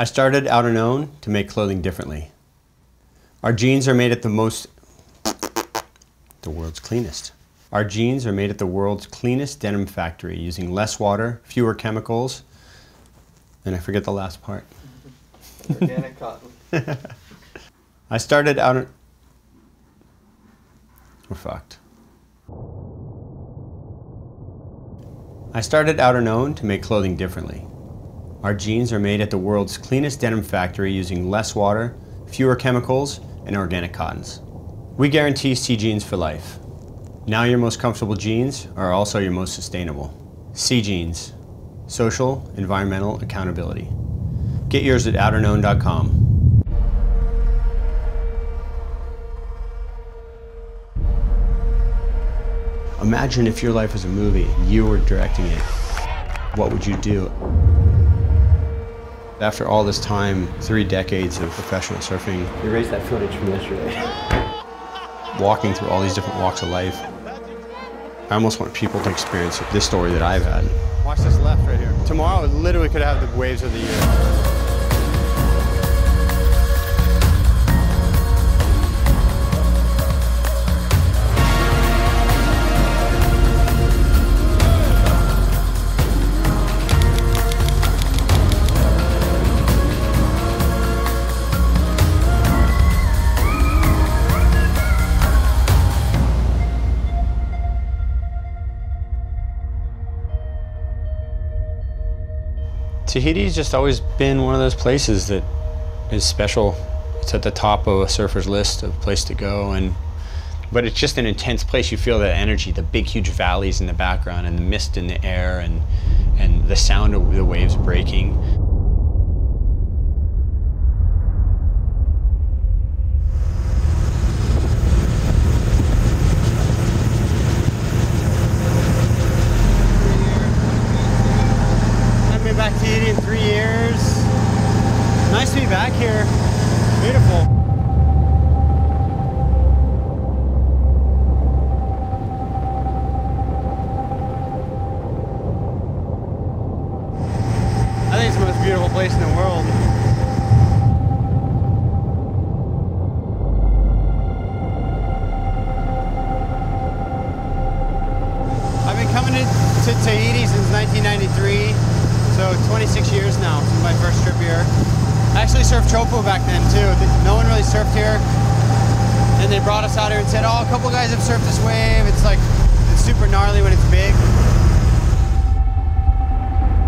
I started Outerknown to make clothing differently. Our jeans are made at the most, the world's cleanest. Our jeans are made at the world's cleanest denim factory using less water, fewer chemicals, and I forget the last part. Organic cotton. I started Outer, we're fucked. I started Outerknown to make clothing differently. Our jeans are made at the world's cleanest denim factory using less water, fewer chemicals, and organic cottons. We guarantee C Jeans for life. Now your most comfortable jeans are also your most sustainable. C Jeans, social, environmental accountability. Get yours at outerknown.com. Imagine if your life was a movie, you were directing it. What would you do? After all this time, three decades of professional surfing, You Erase that footage from yesterday. walking through all these different walks of life, I almost want people to experience this story that I've had. Watch this left right here. Tomorrow, it literally could have the waves of the year. Tahiti's just always been one of those places that is special. It's at the top of a surfer's list of place to go and but it's just an intense place. You feel that energy, the big huge valleys in the background and the mist in the air and and the sound of the waves breaking. To, Tahiti since 1993, so 26 years now since my first trip here. I actually surfed Chopo back then too. No one really surfed here, and they brought us out here and said, "Oh, a couple guys have surfed this wave. It's like it's super gnarly when it's big."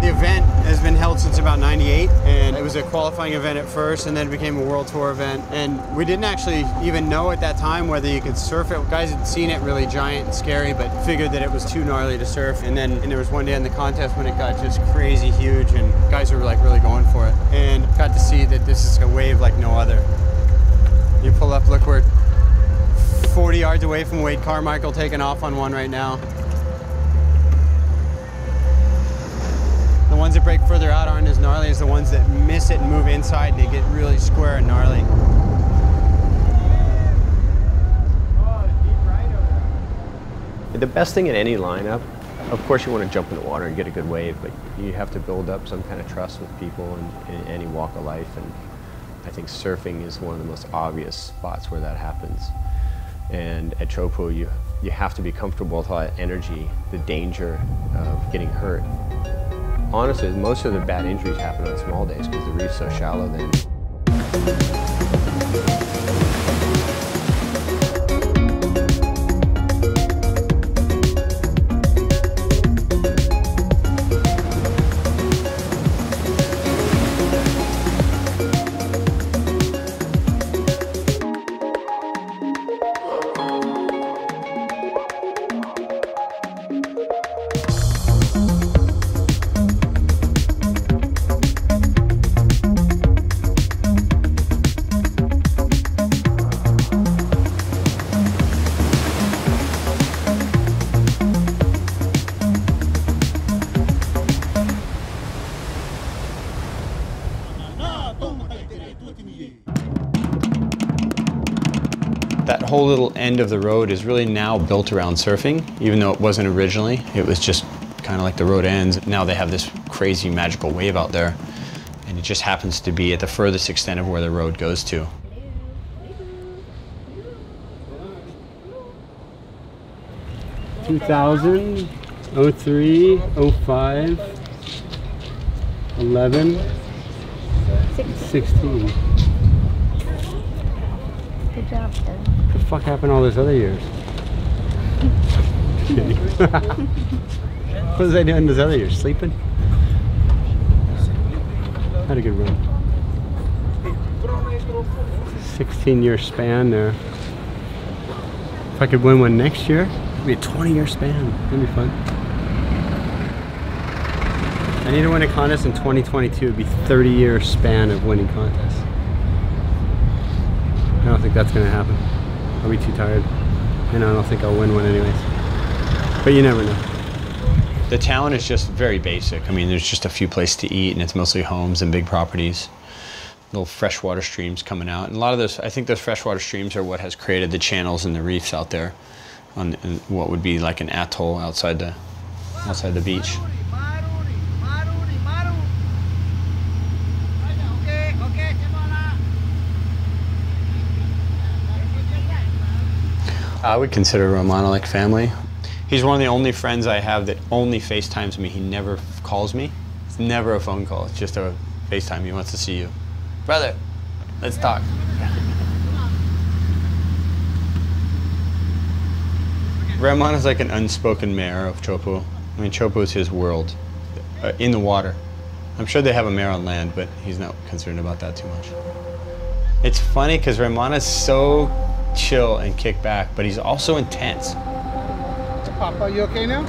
The event has been held since about 98 and it was a qualifying event at first and then it became a world tour event and we didn't actually even know at that time whether you could surf it. Guys had seen it really giant and scary but figured that it was too gnarly to surf and then and there was one day in the contest when it got just crazy huge and guys were like really going for it and got to see that this is a wave like no other. You pull up, look we're 40 yards away from Wade Carmichael taking off on one right now. Ones that break further out aren't as gnarly as the ones that miss it and move inside. and They get really square and gnarly. The best thing in any lineup, of course, you want to jump in the water and get a good wave, but you have to build up some kind of trust with people in, in any walk of life. And I think surfing is one of the most obvious spots where that happens. And at Chopo, you, you have to be comfortable with all that energy, the danger of getting hurt. Honestly, most of the bad injuries happen on small days because the reef's so shallow then. Whole little end of the road is really now built around surfing, even though it wasn't originally. It was just kind of like the road ends. Now they have this crazy magical wave out there. And it just happens to be at the furthest extent of where the road goes to. Two thousand, oh three, oh five, eleven, sixteen. Good job, Ed. What the fuck happened all those other years? What was I doing those other years? Sleeping? Had a good run. 16 year span there. If I could win one next year, it'd be a 20 year span. That'd be fun. I need to win a contest in 2022. It'd be 30 year span of winning contests. I don't think that's gonna happen. I'll be too tired. And I don't think I'll win one anyways. But you never know. The town is just very basic. I mean, there's just a few places to eat, and it's mostly homes and big properties. Little freshwater streams coming out, and a lot of those. I think those freshwater streams are what has created the channels and the reefs out there, on what would be like an atoll outside the outside the beach. I would consider Raimana like family. He's one of the only friends I have that only FaceTimes me. He never calls me. It's never a phone call. It's just a FaceTime. He wants to see you. Brother, let's talk. Raimana is like an unspoken mayor of Chopo. I mean, Chopo is his world uh, in the water. I'm sure they have a mayor on land, but he's not concerned about that too much. It's funny because Raimana is so chill and kick back, but he's also intense. Papa, you okay now?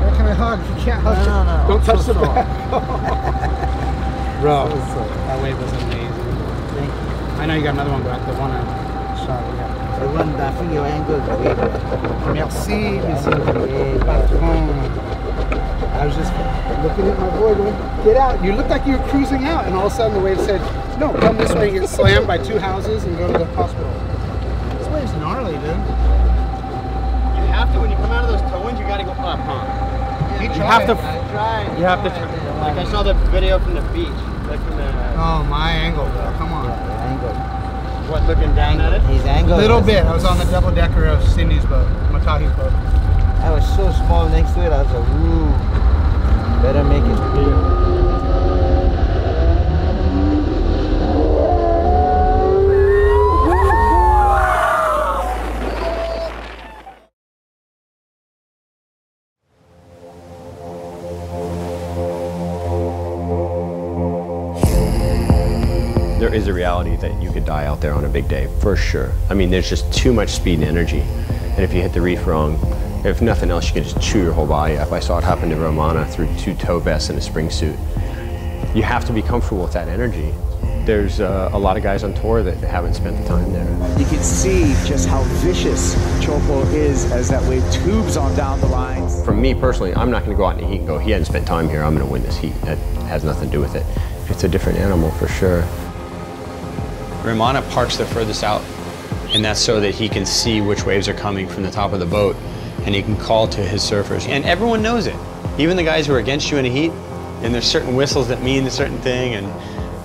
Where can I hug? You can't hug. No, no, no. Don't touch So the sorry. back. Bro, that wave was amazing. Thank you. I know you got another one, but the one I shot, yeah. The one that I think your angle. Merci, merci. Patron. I was just looking at my boy going, get out. You looked like you were cruising out, and all of a sudden the wave said, no, come this way and get slammed by two houses and go to the hospital. This wave's gnarly, dude. You have to, when you come out of those tow-ins, you gotta go up, huh? You have to- I tried. You have to, like I saw the video from the beach, like from the, Oh, my angle, bro. Come on. Angle. what, looking down at it? His angle. A little bit. I was on the double decker of Cindy's boat, Matahi's boat. I was so small next to it. I was like, ooh, better make it bigger. There is a reality that you could die out there on a big day, for sure. I mean, there's just too much speed and energy. And if you hit the reef wrong, if nothing else, you can just chew your whole body up. I saw it happen to Raimana through two tow vests and a spring suit. You have to be comfortable with that energy. There's uh, a lot of guys on tour that haven't spent the time there. You can see just how vicious Chopo is as that wave tubes on down the lines. For me personally, I'm not going to go out in the heat and go, he hadn't spent time here, I'm going to win this heat. That has nothing to do with it. It's a different animal for sure. Raimana parks the furthest out, and that's so that he can see which waves are coming from the top of the boat, and he can call to his surfers. And everyone knows it, even the guys who are against you in a heat. And there's certain whistles that mean a certain thing, and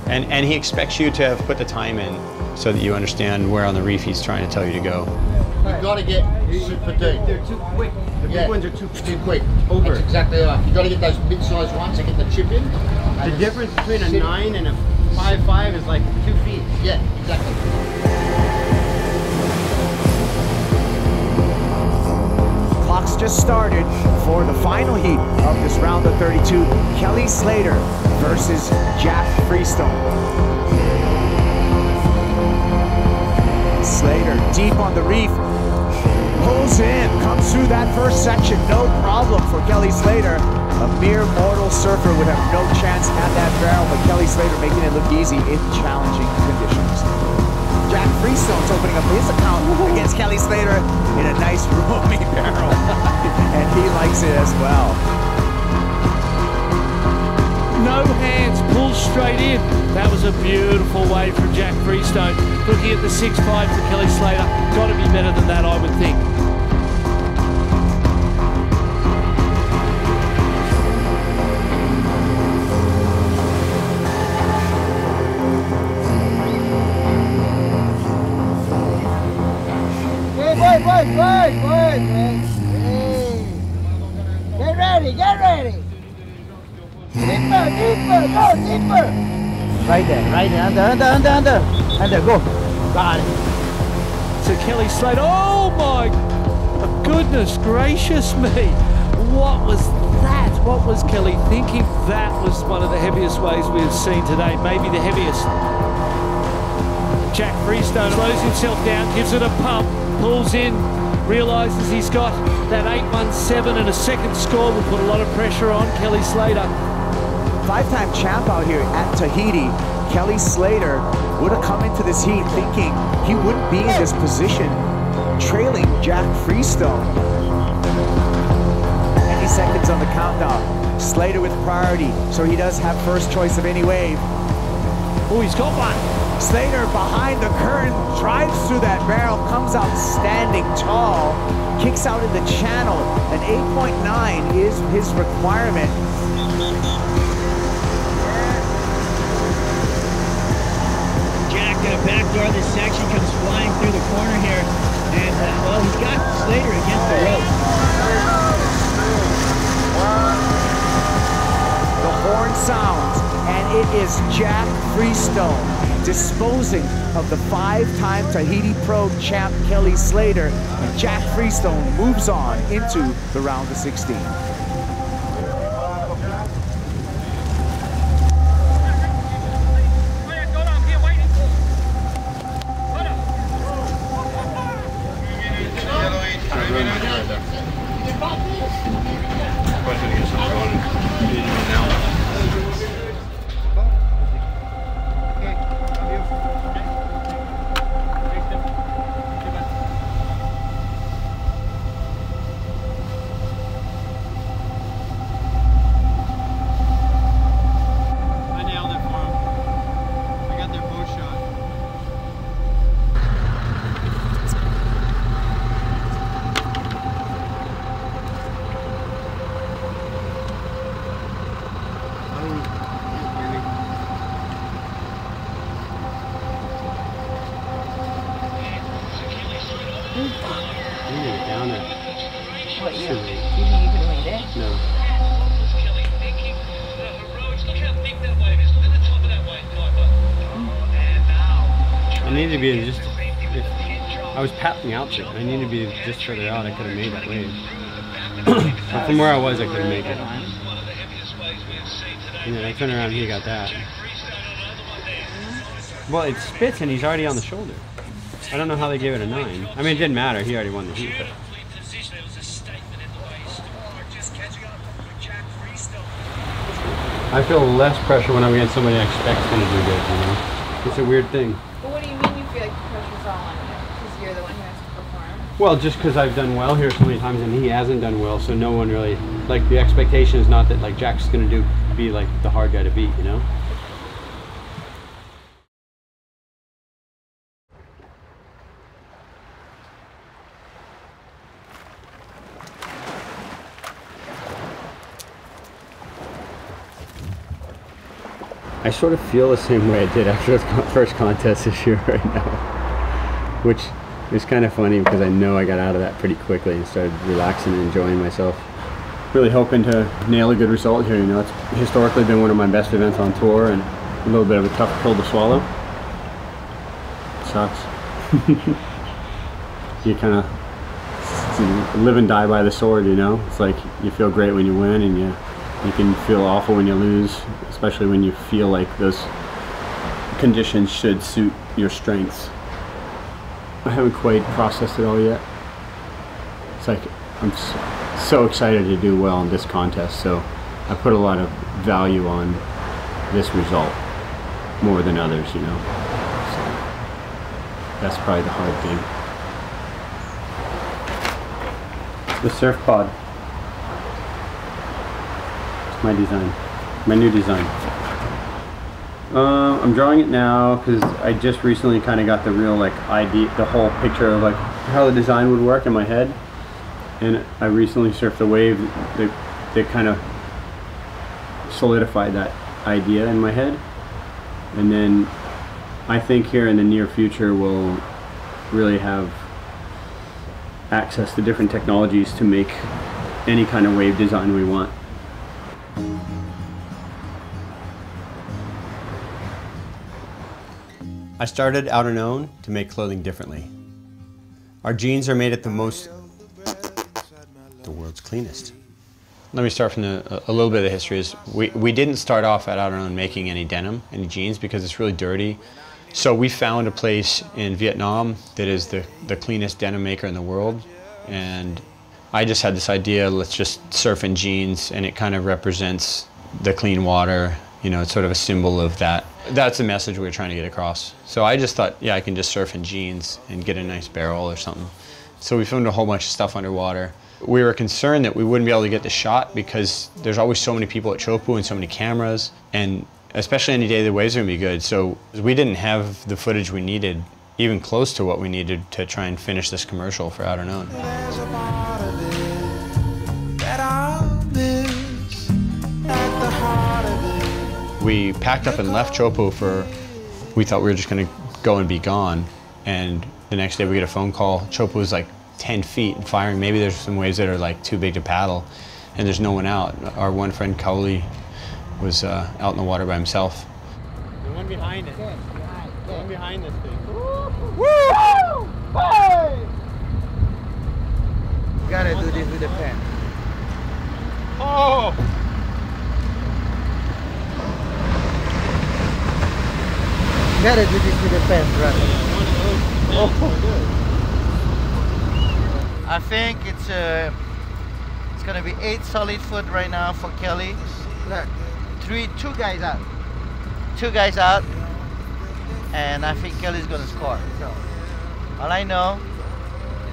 and and he expects you to have put the time in so that you understand where on the reef he's trying to tell you to go. You've got to get super deep. They're too quick. The Yeah. ones are too Too quick. Over. That's exactly right. You've got to get those mid-sized ones to get the chip in. The difference between a nine and a five five is like two feet. Yeah, exactly. Clock's just started for the final heat of this round of 32. Kelly Slater versus Jack Freestone. Slater deep on the reef. Pulls in, comes through that first section, no problem for Kelly Slater. A mere mortal surfer would have no chance at that barrel, but Kelly Slater making it look easy in challenging conditions. Jack Freestone's opening up his account against Kelly Slater in a nice roomy barrel. and he likes it as well. no hands, pulled straight in. That was a beautiful way from Jack Freestone. Looking at the 6-5 for Kelly Slater, got to be better than that, I would think. Under, under, under, under. Under, go. Got it. to Kelly Slater. Oh my goodness gracious me! What was that? What was Kelly thinking? That was one of the heaviest waves we've seen today, maybe the heaviest. Jack Freestone slows himself down, gives it a pump, pulls in, realizes he's got that 817 and a second score will put a lot of pressure on Kelly Slater. Five-time champ out here at Tahiti, Kelly Slater would have come into this heat thinking he wouldn't be in this position, trailing Jack Freestone. 90 seconds on the countdown. Slater with priority, so he does have first choice of any wave. Oh, he's got one. Slater behind the current drives through that barrel, comes out standing tall, kicks out in the channel. An 8.9 is his requirement. Jack uh, backdoor this section comes flying through the corner here, and uh, well, he's got Slater against the rope. The horn sounds, and it is Jack Freestone disposing of the five-time Tahiti Pro champ Kelly Slater, and Jack Freestone moves on into the round of 16. I nailed it for him. I got their bow shot. It. What, you, Silly. you think you have made it? No. I needed to be just. If I was passing out to. I needed to be just further out. I could have made that wave. but from where I was, I couldn't make it. And then I turned around and he got that. Well, it spits and he's already on the shoulder. I don't know how they gave it a 9. I mean, it didn't matter. He already won the heat. But I feel less pressure when I'm against somebody I expect's going to do good, you know? It's a weird thing. But what do you mean you feel like the pressure's all on you? Because you're the one who has to perform. Well, just because I've done well here so many times and he hasn't done well, so no one really like the expectation is not that like Jack's gonna do be like the hard guy to beat, you know? Sort of feel the same way I did after the first contest this year right now, which is kind of funny because I know I got out of that pretty quickly and started relaxing and enjoying myself. Really hoping to nail a good result here. You know, it's historically been one of my best events on tour and a little bit of a tough pill to swallow. Sucks. you kind of live and die by the sword, you know? It's like you feel great when you win and you you can feel awful when you lose, especially when you feel like those conditions should suit your strengths. I haven't quite processed it all yet. It's like I'm so excited to do well in this contest, so I put a lot of value on this result more than others, you know. So that's probably the hard thing. The surf pod. My design, my new design. Uh, I'm drawing it now because I just recently kind of got the real like idea, the whole picture of like how the design would work in my head. And I recently surfed a wave that, that kind of solidified that idea in my head. And then I think here in the near future we'll really have access to different technologies to make any kind of wave design we want. I started Outerknown to make clothing differently. Our jeans are made at the most, the world's cleanest. Let me start from the, a little bit of the history. Is we, we didn't start off at Outerknown making any denim, any jeans, because it's really dirty. So we found a place in Vietnam that is the, the cleanest denim maker in the world. And I just had this idea, let's just surf in jeans, and it kind of represents the clean water. You know, it's sort of a symbol of that. That's the message we were trying to get across. So I just thought, yeah, I can just surf in jeans and get a nice barrel or something. So we filmed a whole bunch of stuff underwater. We were concerned that we wouldn't be able to get the shot because there's always so many people at Chopu and so many cameras, and especially any day the waves are gonna be good. So we didn't have the footage we needed, even close to what we needed to try and finish this commercial for Outerknown. We packed up and left Chopo for, we thought we were just gonna go and be gone. And the next day we get a phone call. Chopo was like 10 feet and firing. Maybe there's some waves that are like too big to paddle and there's no one out. Our one friend, Kauli, was uh, out in the water by himself. The one behind it. The one behind this thing. Woo! Hey! You gotta do this with the pen. Oh! You gotta do this with the pen, brother. Oh. I think it's uh, it's gonna be eight solid foot right now for Kelly. Look, three, two guys out, two guys out, and I think Kelly's gonna score. So all I know,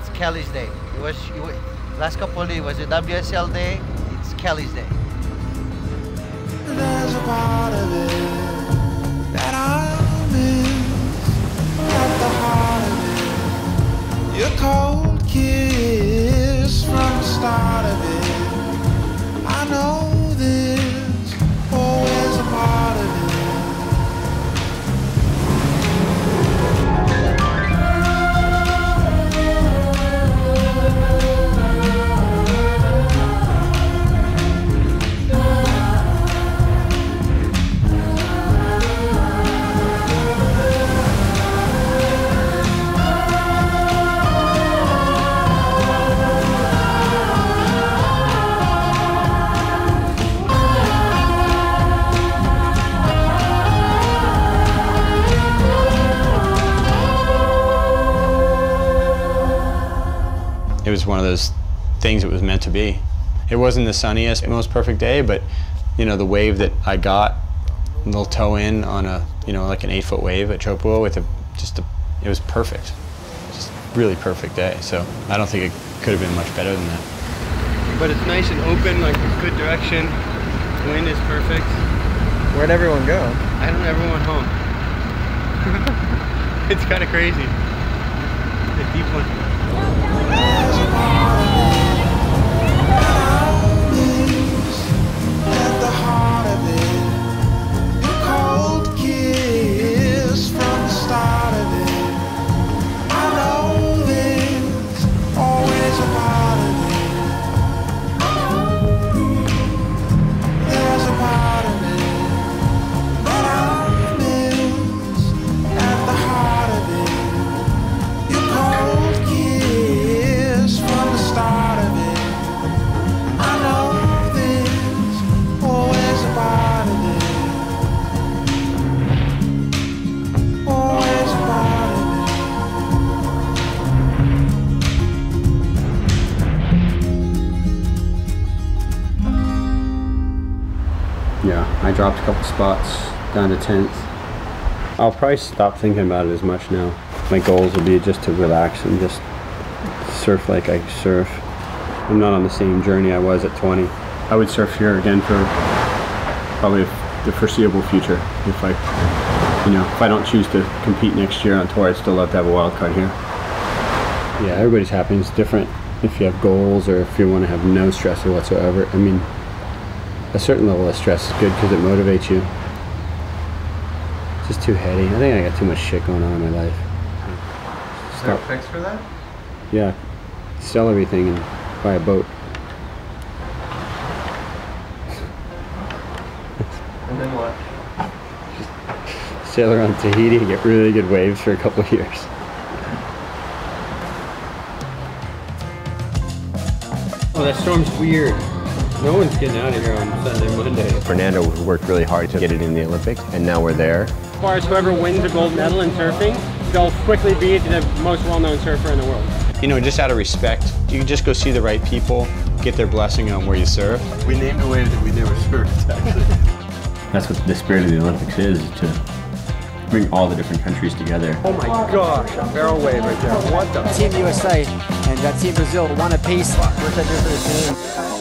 it's Kelly's day. It was, it was last couple of days was a WSL day. It's Kelly's day. Your cold kiss from the start of it. Those things it was meant to be. It wasn't the sunniest, most perfect day, but you know, the wave that I got, a little tow in on a, you know, like an eight foot wave at Chopua with a, just a, it was perfect. Just really perfect day. So I don't think it could have been much better than that. But it's nice and open, like good direction. Wind is perfect. Where'd everyone go? I don't ever want home. it's kind of crazy. The deep one. Dropped a couple spots down to 10th. I'll probably stop thinking about it as much now. My goals will be just to relax and just surf like I surf. I'm not on the same journey I was at 20. I would surf here again for probably the foreseeable future. If I, you know, if I don't choose to compete next year on tour, I'd still love to have a wild card here. Yeah, everybody's happy. It's different if you have goals or if you want to have no stress whatsoever. I mean, a certain level of stress is good because it motivates you. It's just too heady. I think I got too much shit going on in my life. Is there a fix for that? Yeah, sell everything and buy a boat. And then what? Just Sail around Tahiti and get really good waves for a couple of years. Oh, that storm's weird. No one's getting out of here on Sunday, Monday. Fernando worked really hard to get it in the Olympics, and now we're there. As far as whoever wins a gold medal in surfing, they'll quickly be the most well-known surfer in the world. You know, just out of respect, you just go see the right people, get their blessing on where you surf. We named a wave that we never surfed, actually. That's what the spirit of the Olympics is, to bring all the different countries together. Oh my gosh, a barrel wave right there. What the? Team USA and uh, Team Brazil won a piece. We're to do for the team.